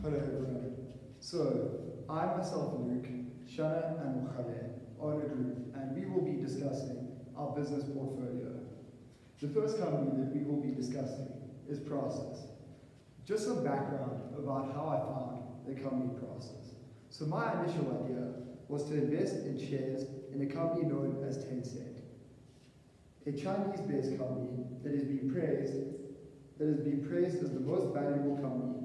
Hello everyone. So, I myself, Luke, Shana and Mogale own a group and we will be discussing our business portfolio. The first company that we will be discussing is Prosus. Just some background about how I found the company Prosus. So my initial idea was to invest in shares in a company known as Tencent, a Chinese-based company that is being praised that has been praised as the most valuable company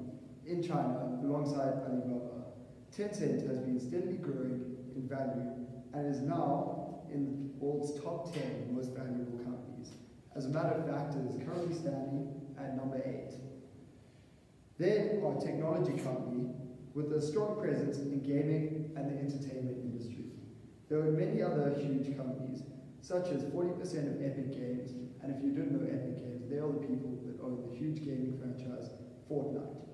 in China alongside Alibaba. Tencent has been steadily growing in value and is now in the world's top 10 most valuable companies. As a matter of fact, it is currently standing at number 8. They are a technology company with a strong presence in gaming and the entertainment industry. There are many other huge companies, such as 40% of Epic Games, and if you didn't know Epic Games, they are the people that own the huge gaming franchise Fortnite.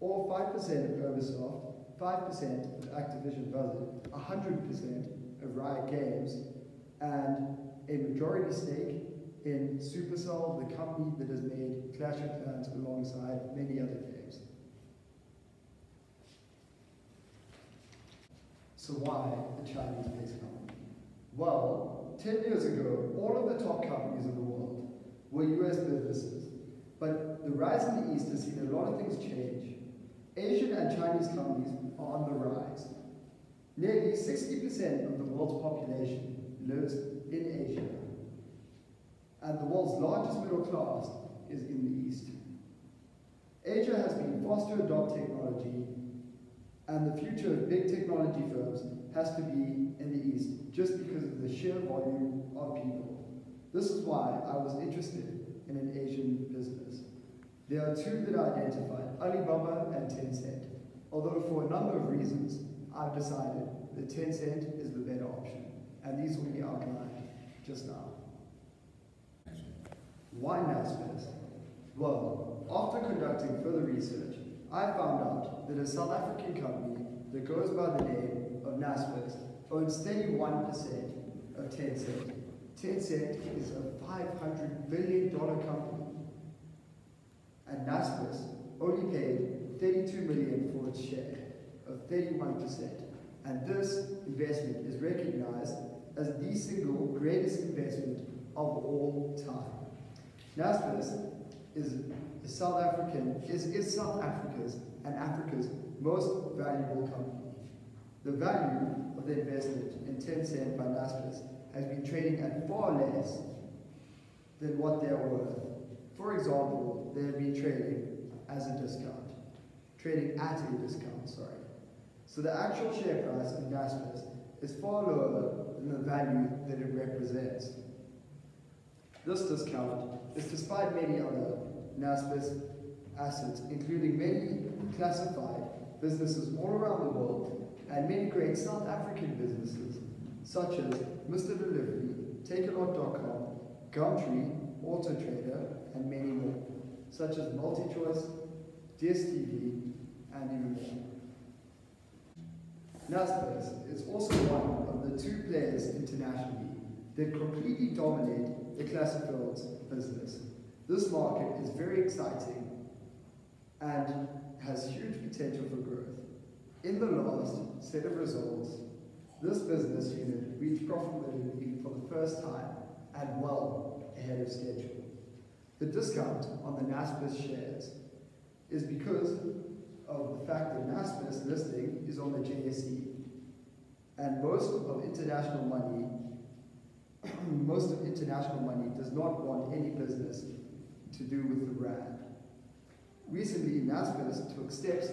Or 5% of Ubisoft, 5% of Activision Blizzard, 100% of Riot Games, and a majority stake in Supercell, the company that has made Clash of Clans alongside many other games. So why a Chinese-based company? Well, 10 years ago, all of the top companies in the world were US businesses. But the rise in the East has seen a lot of things change. Asian and Chinese companies are on the rise. Nearly 60% of the world's population lives in Asia. And the world's largest middle class is in the East. Asia has been forced to adopt technology, and the future of big technology firms has to be in the East just because of the sheer volume of people. This is why I was interested in an Asian business. There are two that I identified, Alibaba and Tencent. Although for a number of reasons, I've decided that Tencent is the better option. And these will be outlined just now. Why Naspers? Well, after conducting further research, I found out that a South African company that goes by the name of Naspers owns 31% of Tencent Tencent is a $500 billion company. And Naspers only paid 32 million for its share of 31%. And this investment is recognized as the single greatest investment of all time. Naspers is South African is, is South Africa's and Africa's most valuable company. The value of the investment in Tencent by Naspers has been trading at far less than what they're worth. For example, they have been trading as a discount, trading at a discount, sorry. So the actual share price of Naspers is far lower than the value that it represents. This discount is despite many other Naspers assets, including many classified businesses all around the world and many great South African businesses such as Mr. Delivery, Takealot.com, Gumtree, AutoTrader, and many more, such as MultiChoice, DSTV, and even more. Naspers is also one of the two players internationally that completely dominate the classifieds business. This market is very exciting and has huge potential for growth. In the last set of results, this business unit reached profitability for the first time and well ahead of schedule. The discount on the Naspers shares is because of the fact that Naspers listing is on the JSE and most of international money most of international money does not want any business to do with the brand. Recently, Naspers took steps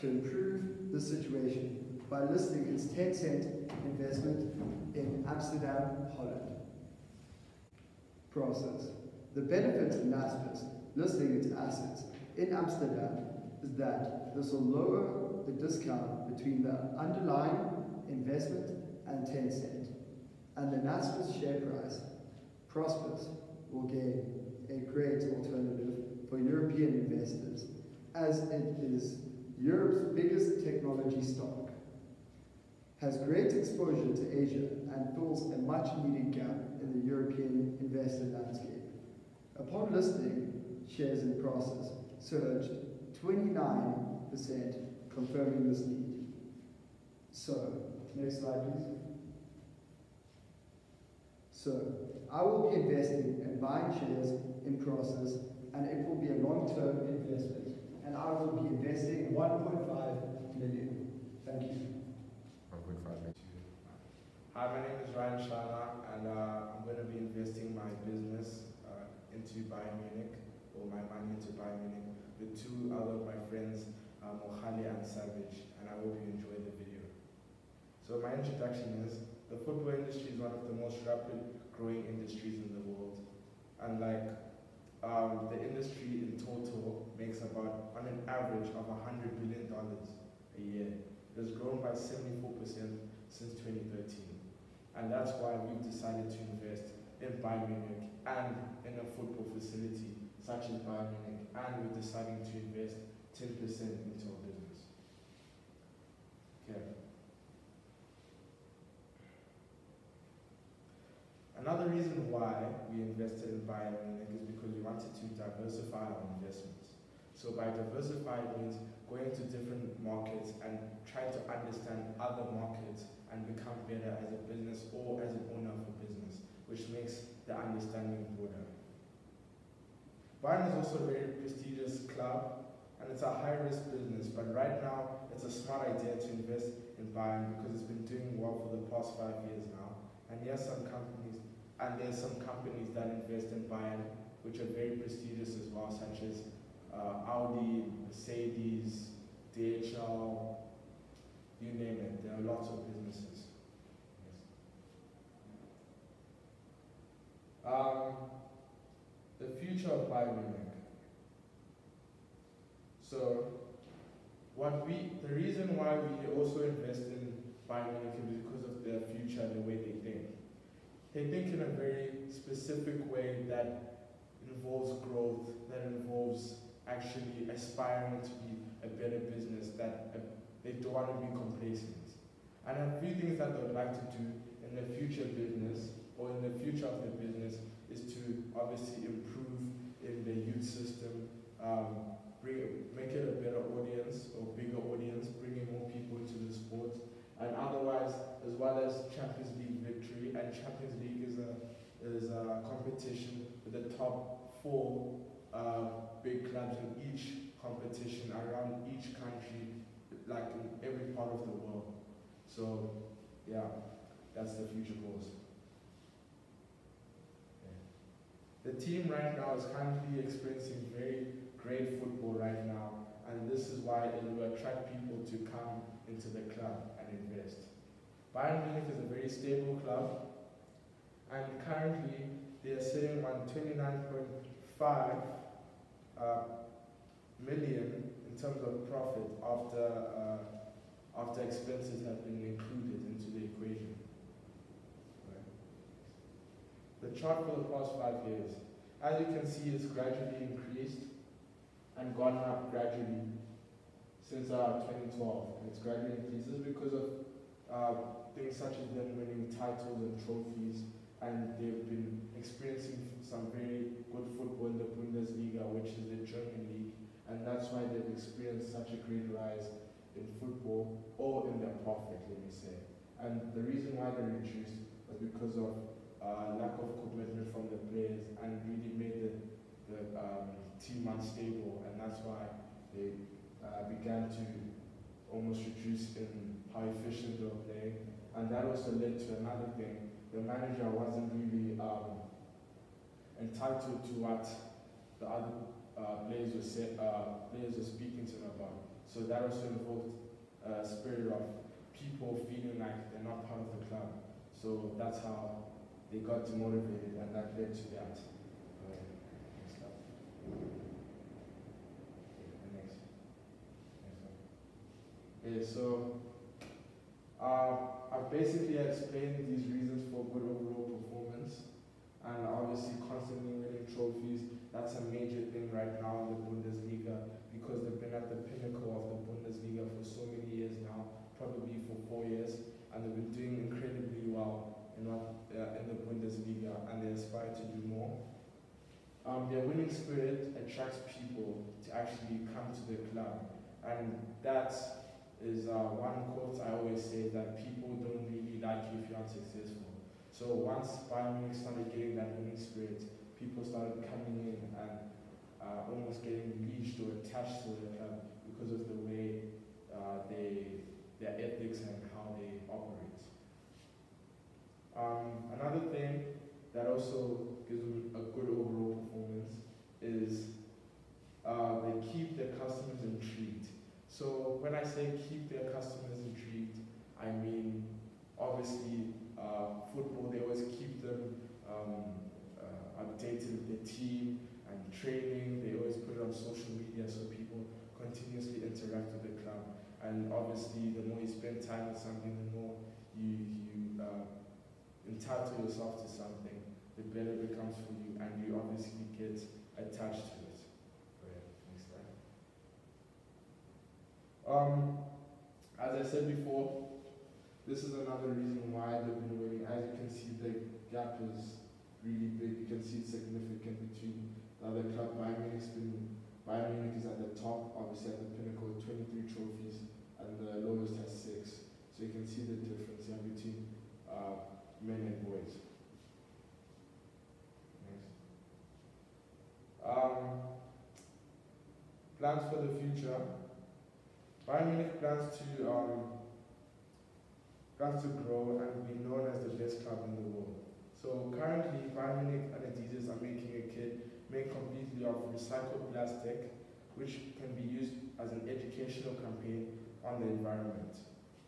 to improve the situation by listing its Tencent investment in Amsterdam, Holland. Prosus. The benefit of Naspers listing its assets in Amsterdam is that this will lower the discount between the underlying investment and Tencent, and the Naspers share price, Prosus, will gain a great alternative for European investors, as it is Europe's biggest technology stock has great exposure to Asia and fills a much needed gap in the European investor landscape. Upon listing, shares in Prosus surged 29%, confirming this need. So, next slide please. So, I will be investing and buying shares in Prosus and it will be a long-term investment and I will be investing 1.5 million. Thank you. 1.5 million. Hi, my name is Ryan Shana, and uh, I'm going to be investing my business into Bayern Munich, or my money into Bayern Munich, with two other of my friends, uh, Mogale and Savage, and I hope you enjoy the video. So my introduction is, the football industry is one of the most rapid growing industries in the world. And like, um, the industry in total makes about, on an average, of $100 billion a year. It has grown by 74% since 2013. And that's why we've decided to invest in Bayern Munich and in a football facility such as Bayern Munich. And we're deciding to invest 10% into our business. Okay. Another reason why we invested in Bayern Munich is because we wanted to diversify our investments. So by diversify it means going to different markets and trying to understand other markets and become better as a business or as an owner of a which makes the understanding broader. Bayern is also a very prestigious club and it's a high risk business, but right now it's a smart idea to invest in Bayern because it's been doing well for the past five years now. And yes, some companies, and there's some companies that invest in Bayern which are very prestigious as well, such as uh, Audi, Mercedes, DHL, you name it. There are lots of businesses. Yes. Um, the future of Bayern So, what we, the reason why we also invest in Bayern is because of their future and the way they think. They think in a very specific way that involves growth, that involves actually aspiring to be a better business, that uh, they don't want to be complacent. And a few things that they would like to do in their future business or in the future of the business is to obviously improve in the youth system, um, bring, make it a better audience or bigger audience, bringing more people into the sport, and otherwise, as well as Champions League victory. And Champions League is a is a competition with the top four uh, big clubs in each competition around each country, like in every part of the world. So, yeah, that's the future goals. The team right now is currently experiencing very great football right now, and this is why it will attract people to come into the club and invest. Bayern Munich is a very stable club, and currently they are sitting on 29.5 uh, million in terms of profit after uh, after expenses have been included into the equation. The chart for the past five years. As you can see, it's gradually increased and gone up gradually since uh, 2012. And it's gradually increased. This is because of uh, things such as them winning titles and trophies, and they've been experiencing some very good football in the Bundesliga, which is the German league, and that's why they've experienced such a great rise in football or in their profit, let me say. And the reason why they reduced was because of uh, lack of commitment from the players and really made the, the um, team unstable and that's why they uh, began to almost reduce in how efficient they were playing and that also led to another thing. The manager wasn't really um, entitled to what the other uh, players, were say, uh, players were speaking to him about. So that also involved a spirit of people feeling like they're not part of the club. So that's how they got motivated and that led to that. Okay, next. Next. Okay, so uh, I basically explained these reasons for good overall performance and obviously constantly winning trophies. That's a major thing right now in the Bundesliga because they've been at the pinnacle of the Bundesliga for so many years now, probably for four years, and they've been doing incredibly well in, what, uh, in the Bundesliga and they aspire to do more. Um, their winning spirit attracts people to actually come to the club And that is uh, one quote I always say that people don't really like you if you're unsuccessful. So once Bayern Munich started getting that winning spirit, people started coming in and uh, almost getting leashed or attached to the club because of the way uh, they, their ethics and how they operate. Um, another thing that also gives them a good overall performance is uh, they keep their customers intrigued. So when I say keep their customers intrigued, I mean obviously uh, football. They always keep them um, uh, updated with their team and training. They always put it on social media so people continuously interact with the club. And obviously, the more you spend time with something, the more you you uh, entitle yourself to something, the better it becomes for you, and you obviously get attached to it. Next slide. Um, as I said before, this is another reason why they've been winning. As you can see, the gap is really big. You can see it's significant between the other club. Bayern Munich's been Bayern Munich is at the top, obviously at the pinnacle, 23 trophies, and the lowest has six. So you can see the difference here between uh, men and boys. Um, plans for the future. Bayern Munich plans to um, plans to grow and be known as the best club in the world. So currently, Bayern Munich and Adidas are making a kit made completely of recycled plastic, which can be used as an educational campaign on the environment.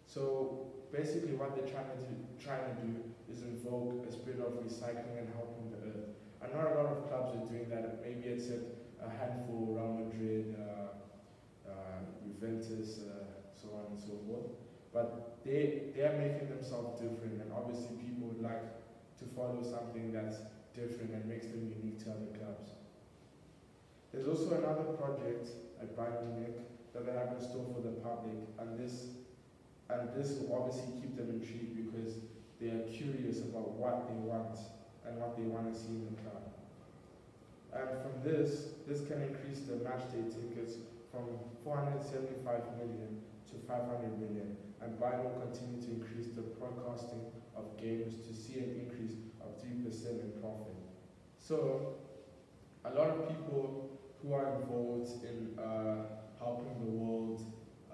So basically, what they're trying to do, trying to do is invoke a spirit of recycling and helping the earth. And not a lot of clubs are doing that. Maybe it's a handful, Real Madrid, uh, uh, Juventus, uh, so on and so forth. But they they are making themselves different, and obviously people would like to follow something that's different and makes them unique to other clubs. There's also another project at Bayern Munich that they have in store for the public, and this and this will obviously keep them intrigued because they are curious about what they want and what they want to see in the club. And from this, this can increase the match day tickets from 475 million to 500 million, and Bayern will continue to increase the broadcasting of games to see an increase of 3% in profit. So, a lot of people who are involved in uh, helping the world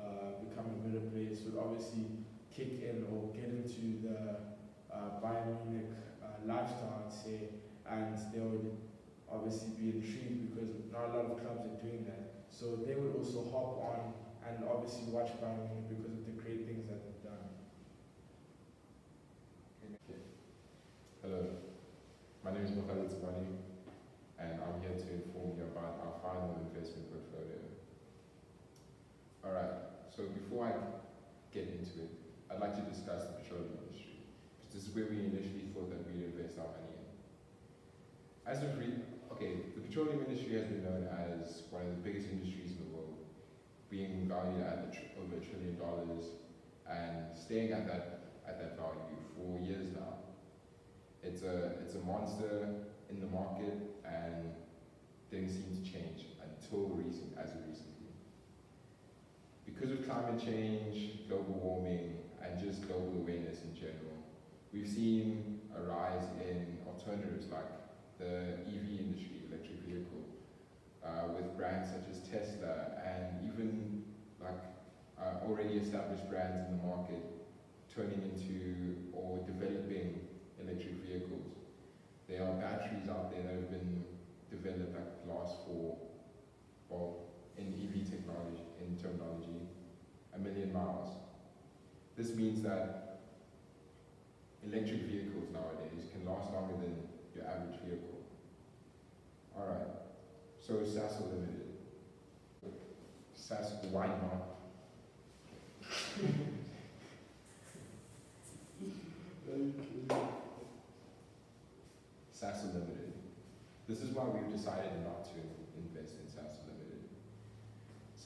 uh, become a better place would obviously kick in or get into the uh, Bayern Munich uh, lifestyle, I'd say, and they would obviously be intrigued because not a lot of clubs are doing that. So they would also hop on and obviously watch Bayern Munich because of the great things that they've done. Hello, my name is Mogale Tsebane, and I'm here to inform you about our final investment portfolio. Alright, so before I get into it, I'd like to discuss the petroleum industry, because this is where we initially thought that we'd invest our money in. As of okay, the petroleum industry has been known as one of the biggest industries in the world, being valued at a tr- over a trillion dollars and staying at that at that value for years now. It's a it's a monster in the market and didn't seem to change until recent as of recently. Because of climate change, global warming, and just global awareness in general, we've seen a rise in alternatives like the EV industry, electric vehicle, uh, with brands such as Tesla and even like uh, already established brands in the market turning into or developing electric vehicles. There are batteries out there that have been developed that last for, well, in EV technology, in terminology, a million miles. This means that electric vehicles nowadays can last longer than your average vehicle. Alright, so Sasol Limited. Sasol, why not? Sasol Limited. This is why we've decided not to invest in Sasol Limited.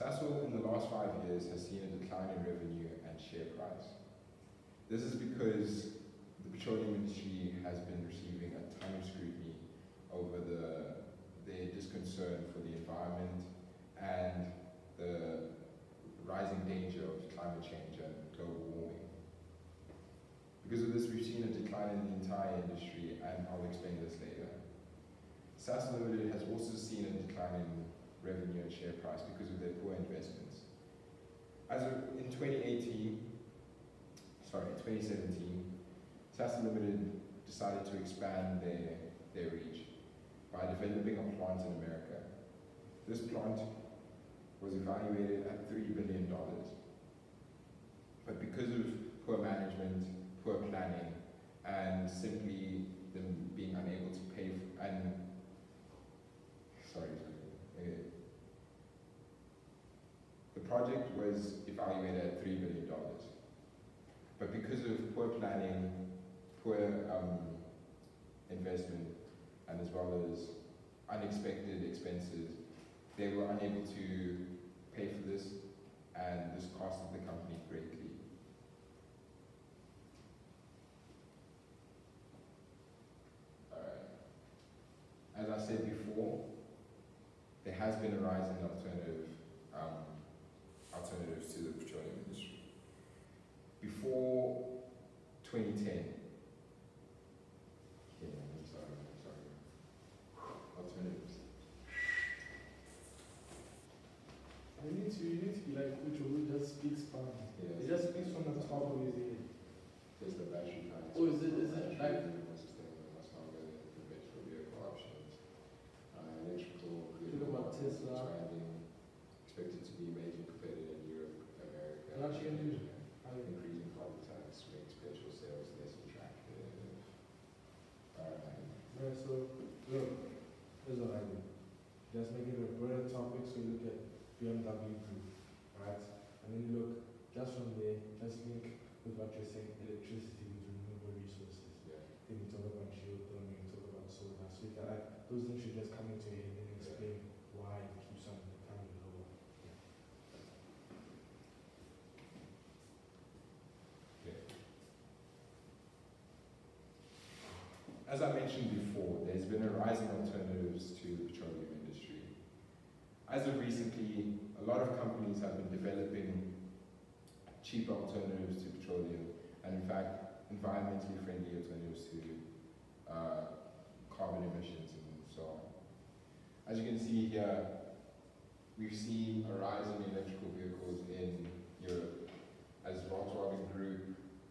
Sasol in the last five years has seen a decline in revenue and share price. This is because the petroleum industry has been receiving a ton of scrutiny over the, their disconcern for the environment and the rising danger of climate change and global warming. Because of this, we've seen a decline in the entire industry, and I'll explain this later. Sasol Limited has also seen a decline in revenue and share price because of their poor investments. As of in 2018, sorry, 2017, Sasol Limited decided to expand their, their reach by developing a plant in America. This plant was evaluated at $3 billion. But because of poor management, poor planning, and simply them being unable to pay, and sorry, okay. the project was evaluated at $3 billion. But because of poor planning, poor um, investment, and as well as unexpected expenses, they were unable to pay for this, and this costed the company greatly. As I said before, there has been a rise in alternative um, alternatives to the petroleum industry. Before 2010, yeah, I'm sorry, I'm sorry. Alternatives. You need to, you need to be like Ucho who just speaks Spanish. He Yeah. just speaks from the top of his head. There's the battery packs. Oh, is it- is it Battery like- is more sustainable, much longer than conventional vehicle options. Uh, electrical, Talk vehicle about market Tesla. expanding, expected to be a major competitor in Europe, America. How much you gonna do? Asia. Increasing carbon tax makes petrol sales less attractive. Alright. Right, so, look, here's what I do. Just make it a broader topic, so you look at BMW Group, right? And then you look, just from there, just link with what you're saying, electricity with renewable resources. Yeah. Then you talk about geothermal, you talk about solar, so you can, like, those things should just come into your head and then explain why it keeps on becoming lower. As I mentioned before, there's been a rise in alternatives to the petroleum industry. As of recently, a lot of companies have been developing cheaper alternatives to petroleum, and in fact, environmentally friendly alternatives to uh, carbon emissions and so on. As you can see here, we've seen a rise in electrical vehicles in Europe as Volkswagen Group,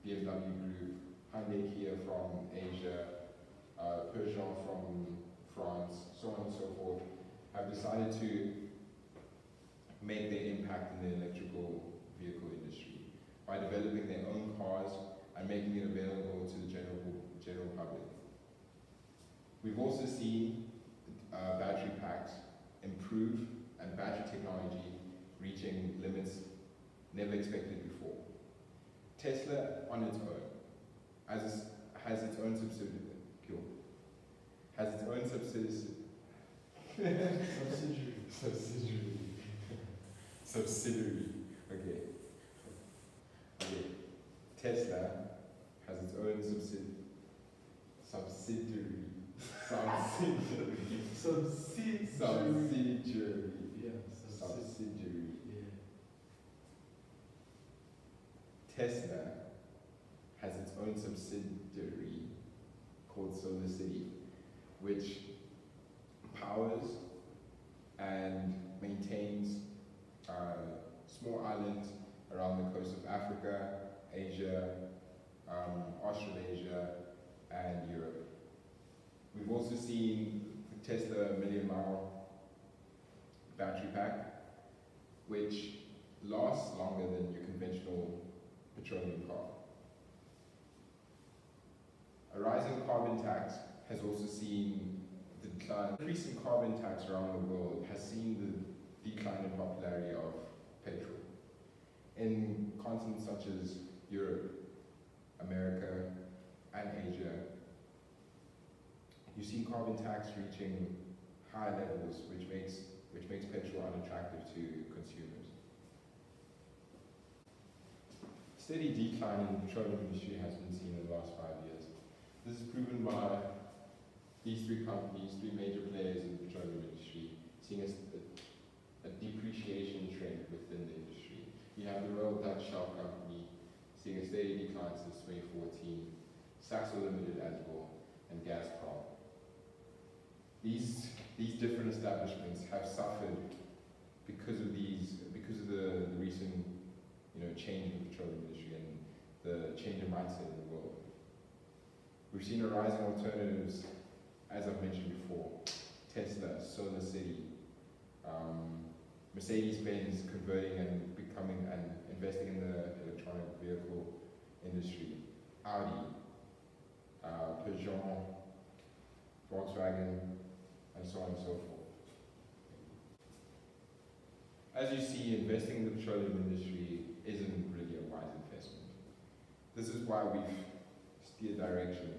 BMW Group, Hyundai Kia from Asia, uh, Peugeot from France, so on and so forth, have decided to make their impact in the electrical vehicle industry by developing their own cars and making it available to the general, general public. We've also seen uh, battery packs improve and battery technology reaching limits never expected before. Tesla on its own has its own subsidiary, has its own subsidiary, Subsidiary. subsidiary, subsidiary, okay. Okay, Tesla has its own subsidiary, subsidiary, subsidiary, Subsidiary. subsidiary, Yeah, subsidiary. subsidiary. Yeah. Tesla has its own subsidiary called Solar City, which powers and maintains uh, small islands around the coast of Africa, Asia, um, Australasia, and Europe. We've also seen the Tesla Million Mile battery pack, which lasts longer than your conventional petroleum car. A rising carbon tax has also seen the decline. Increase in carbon tax around the world has seen the decline in popularity of petrol. In continents such as Europe, America, and Asia, you see carbon tax reaching high levels, which makes, which makes petrol unattractive to consumers. Steady decline in the petroleum industry has been seen in the last five years. This is proven by these three companies, three major players in the petroleum industry, seeing a depreciation trend within the industry. you have the Royal Dutch Shell Company seeing a steady decline since 2014, Sasol Limited as well, and Gazprom. These, these different establishments have suffered because of these, because of the, the recent, you know, change in the petroleum industry and the change in mindset in the world. We've seen a rise in alternatives, as I've mentioned before, Tesla, Solar City, um, Mercedes-Benz converting and becoming and investing in the electronic vehicle industry, Audi, uh, Peugeot, Volkswagen, and so on and so forth. As you see, investing in the petroleum industry isn't really a wise investment. This is why we've steered direction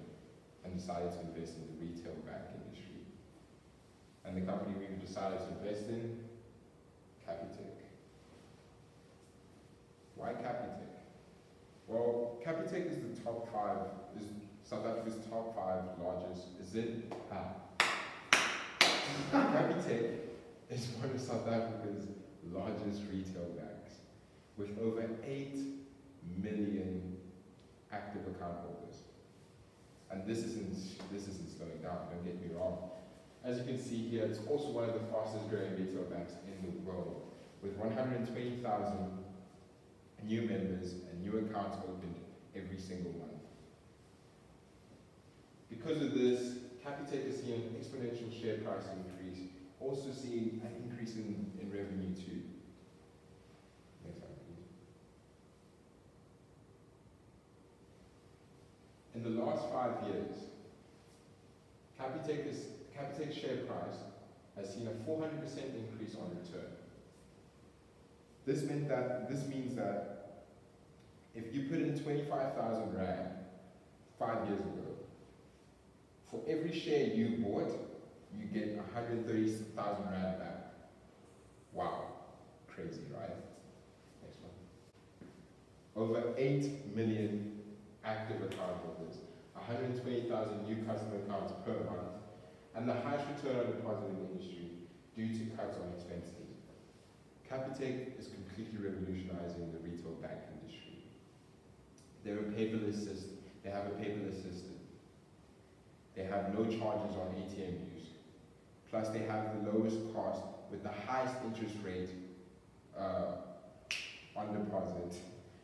and decided to invest in the retail bank industry. And the company we've decided to invest in, Capitec. Why Capitec? Well, Capitec is the top five, is South Africa's top five largest, is it? Ah. Capitec is one of South Africa's largest retail banks with over 8 million active account holders. And this isn't, this isn't slowing down, don't get me wrong. As you can see here, it's also one of the fastest growing retail banks in the world, with 120,000 new members and new accounts opened every single month. Because of this, Capitec has seen an exponential share price increase, also seeing an increase in, in revenue too. Next slide, please. In the last five years, Capitec is, Capitec's share price has seen a 400% increase on return. This meant that this means that if you put in 25,000 rand five years ago, for every share you bought, you get 130,000 rand back. Wow, crazy, right? Next one. Over 8 million active account holders, 120,000 new customer accounts per month, and the highest return on deposit in the industry due to cuts on expenses. Capitec is completely revolutionizing the retail bank industry. They're a paperless system. They have a paperless system. They have no charges on ATM use. Plus, they have the lowest cost with the highest interest rate uh, on deposit,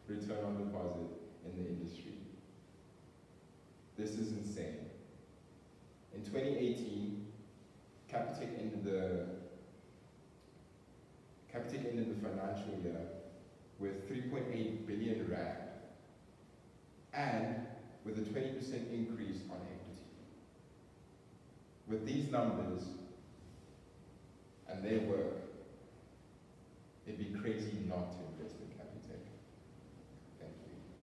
return on deposit in the industry. This is insane. In 2018, Capitec ended the Capitec ended the financial year with 3.8 billion rand and with a 20% increase on equity. With these numbers and their work, it'd be crazy not to invest in.